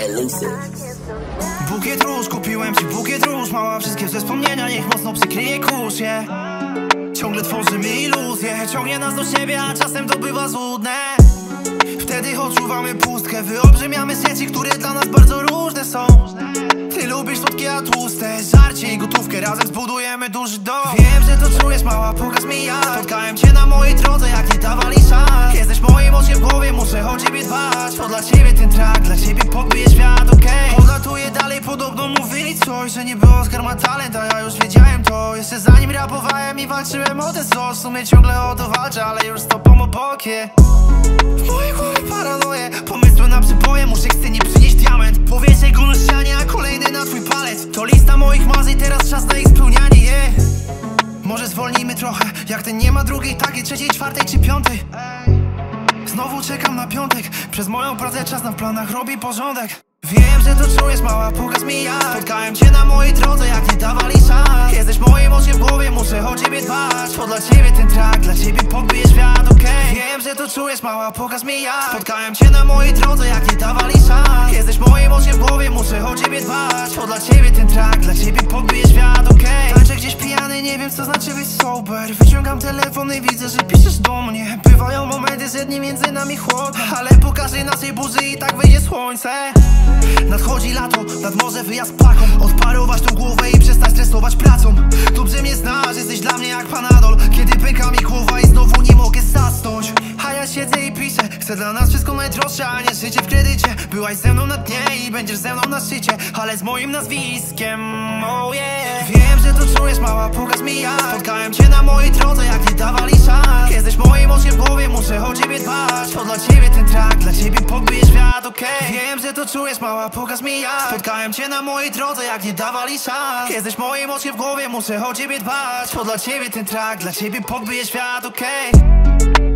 elusive. Bukiet róż, kupiłem ci bukiet róż. Mała wszystkie ze wspomnienia, niech mocno przykryje kurz, yeah. Ciągle tworzymy iluzje, ciągnie nas do siebie, a czasem to bywa złudne. Wtedy odczuwamy pustkę, wyolbrzymiamy sieci, które dla nas bardzo różne są. Ty lubisz słodkie, a tłuste, żarcie i gotówkę, razem zbudujemy duży dom. Wiem, że to czujesz, mała, pokaż mi jak. Spotkałem cię na mojej drodze, jak nie dawali szans Jesteś moim oczkiem w głowie, muszę o ciebie dbać. To dla ciebie ten track, dla ciebie podbije świat, okej. Podlatuję dalej, podobno mówili coś, że niby Oscar ma talent, a ja już wiedziałem to. Jeszcze zanim rapowałem i walczyłem o ten sos W sumie ciągle o to walczę, ale już stopą obok, yeah. W mojej głowie paranoje Pomysły na przyboje Muszę chcę nie przynieść diament. Powieszaj go na ścianie, a kolejny na twój palec. To lista moich marzeń, teraz czas na ich spełnianie, yeah. Może zwolnijmy trochę Jak ten nie ma drugiej, takiej, trzeciej, czwartej czy piątej Znowu czekam na piątek. Przez moją pracę czas na planach robi porządek. Wiem, że to czujesz, mała, pokaż mi jak Spotkałem cię na mojej drodze, jak nie dawali szans. Jesteś moim oczkiem w głowie, muszę o ciebie dbać. To dla ciebie ten track, dla ciebie podbije świat, okej. Wiem, że to czujesz, mała, pokaż mi jak Spotkałem cię na mojej drodze, jak W głowie, muszę o ciebie dbać. To dla ciebie ten track, dla ciebie podbije świat, okej. Tańczę gdzieś pijany, nie wiem co znaczy być sober. Wyciągam telefon i widzę, że piszesz do mnie. Bywają momenty, że dni między nami chłodne Ale po każdej naszej burzy i tak wyjdzie słońce. Nadchodzi lato, nad morze wyjazd paką Odparować tą głowę i przestać stresować pracą. Dobrze mnie znasz, siedzę i piszę. Chcę dla nas wszystko najdroższe, a nie życie w kredycie. Byłaś ze mną na dnie i będziesz ze mną na szczycie. Ale z moim nazwiskiem, oh yeah. Wiem, że to czujesz, mała, pokaż mi jak. Spotkałem cię na mojej drodze, jak nie dawali szans. Jesteś moim oczkiem głowie, muszę o ciebie dbać. To dla ciebie ten track, dla ciebie podbije świat, okej. Wiem, że to czujesz, mała, pokaż mi jak. Spotkałem cię na mojej drodze, jak nie dawali szans. Jesteś moim oczkiem w głowie, muszę o ciebie dbać. To dla ciebie ten track, dla ciebie podbije świat, okej